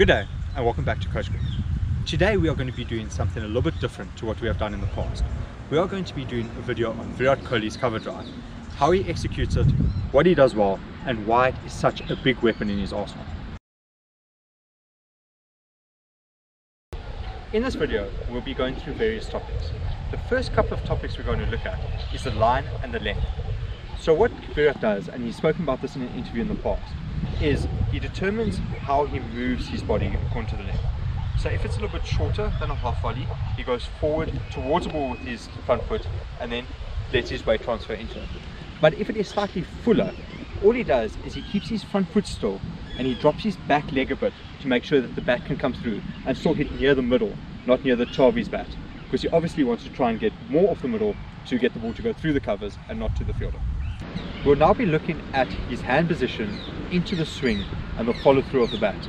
Good day and welcome back to Coach Cric. Today we are going to be doing something a little bit different to what we have done in the past. We are going to be doing a video on Virat Kohli's cover drive, how he executes it, what he does well and why it is such a big weapon in his arsenal. In this video we'll be going through various topics. The first couple of topics we're going to look at is the line and the length. So what Virat does, and he's spoken about this in an interview in the past, is he determines how he moves his body according to the length. So if it's a little bit shorter than a half volley, he goes forward towards the ball with his front foot and then lets his weight transfer into it. But if it is slightly fuller, all he does is he keeps his front foot still and he drops his back leg a bit to make sure that the bat can come through and still hit near the middle, not near the top of his bat. Because he obviously wants to try and get more off the middle to get the ball to go through the covers and not to the fielder. We'll now be looking at his hand position into the swing and the follow through of the bat.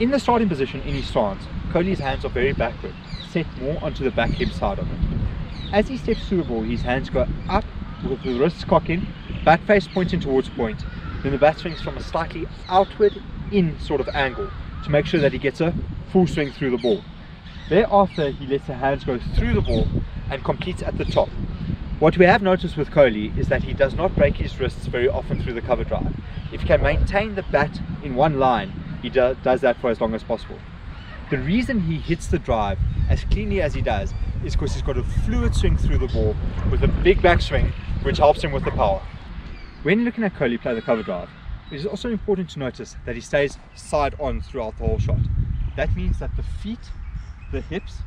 In the starting position in his stance, Kohli's hands are very backward, set more onto the back hip side of it. As he steps through the ball, his hands go up with the wrists cocking, bat face pointing towards point, then the bat swings from a slightly outward in sort of angle to make sure that he gets a full swing through the ball. Thereafter, he lets the hands go through the ball and completes at the top, what we have noticed with Kohli is that he does not break his wrists very often through the cover drive. If he can maintain the bat in one line, he do, does that for as long as possible. The reason he hits the drive as cleanly as he does is because he's got a fluid swing through the ball with a big backswing which helps him with the power. When looking at Kohli play the cover drive, it is also important to notice that he stays side on throughout the whole shot. That means that the feet, the hips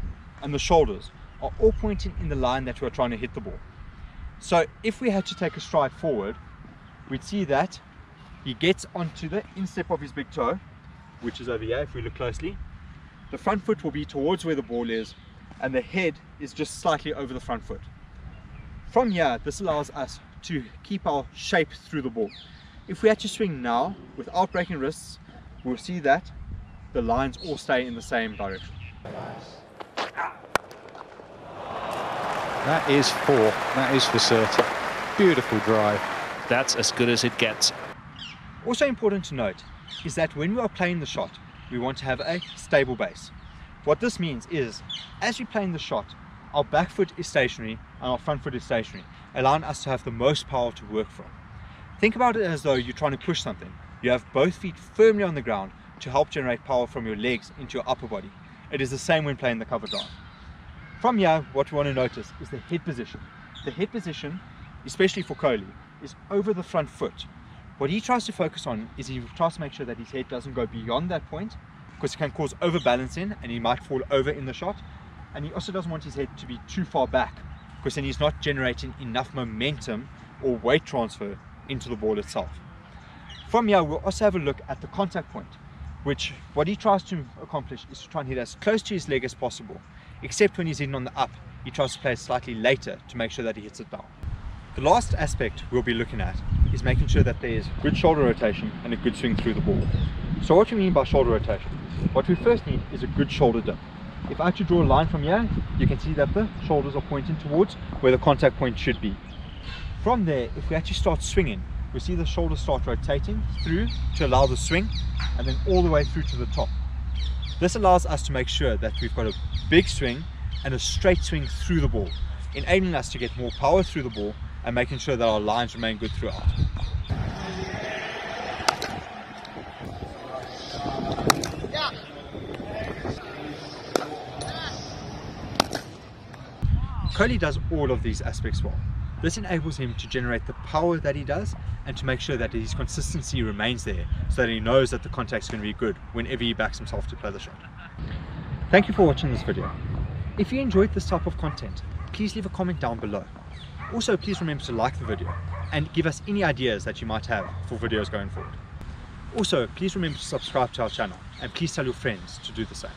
and the shoulders are all pointing in the line that we're trying to hit the ball. So if we had to take a stride forward, we'd see that he gets onto the instep of his big toe, which is over here if we look closely. The front foot will be towards where the ball is, and the head is just slightly over the front foot. From here, this allows us to keep our shape through the ball. If we had to swing now, without breaking wrists, we'll see that the lines all stay in the same direction. That is four. That is for certain. Beautiful drive. That's as good as it gets. Also important to note is that when we are playing the shot, we want to have a stable base. What this means is, as you're playing the shot, our back foot is stationary and our front foot is stationary, allowing us to have the most power to work from. Think about it as though you're trying to push something. You have both feet firmly on the ground to help generate power from your legs into your upper body. It is the same when playing the cover drive. From here, what we want to notice is the head position. The head position, especially for Kohli, is over the front foot. What he tries to focus on is he tries to make sure that his head doesn't go beyond that point because it can cause overbalancing and he might fall over in the shot. And he also doesn't want his head to be too far back because then he's not generating enough momentum or weight transfer into the ball itself. From here, we'll also have a look at the contact point, which what he tries to accomplish is to try and hit as close to his leg as possible except when he's in on the up, he tries to play it slightly later to make sure that he hits it down. The last aspect we'll be looking at is making sure that there's good shoulder rotation and a good swing through the ball. So what do we mean by shoulder rotation? What we first need is a good shoulder dip. If I to draw a line from here, you can see that the shoulders are pointing towards where the contact point should be. From there, if we actually start swinging, we see the shoulders start rotating through to allow the swing and then all the way through to the top. This allows us to make sure that we've got a big swing and a straight swing through the ball, enabling us to get more power through the ball and making sure that our lines remain good throughout. Kohli does all of these aspects well. This enables him to generate the power that he does and to make sure that his consistency remains there so that he knows that the contact's going to be good whenever he backs himself to play the shot. Thank you for watching this video. If you enjoyed this type of content, please leave a comment down below. Also, please remember to like the video and give us any ideas that you might have for videos going forward. Also, please remember to subscribe to our channel and please tell your friends to do the same.